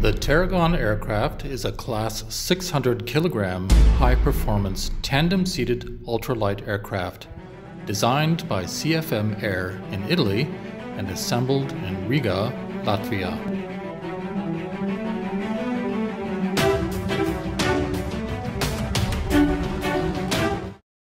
The Tarragon aircraft is a Class 600 kilogram high performance tandem seated ultralight aircraft designed by CFM Air in Italy and assembled in Riga, Latvia.